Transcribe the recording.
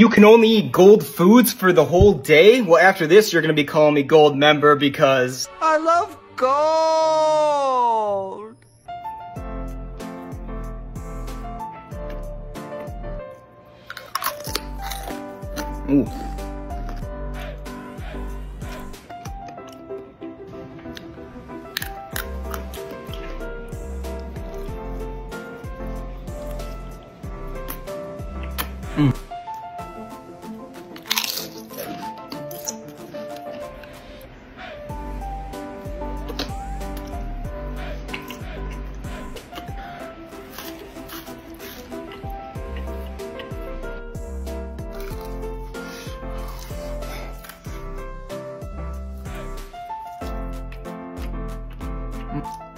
You can only eat gold foods for the whole day? Well, after this, you're gonna be calling me Goldmember because... I love gold! Ooh. Mm. Mm.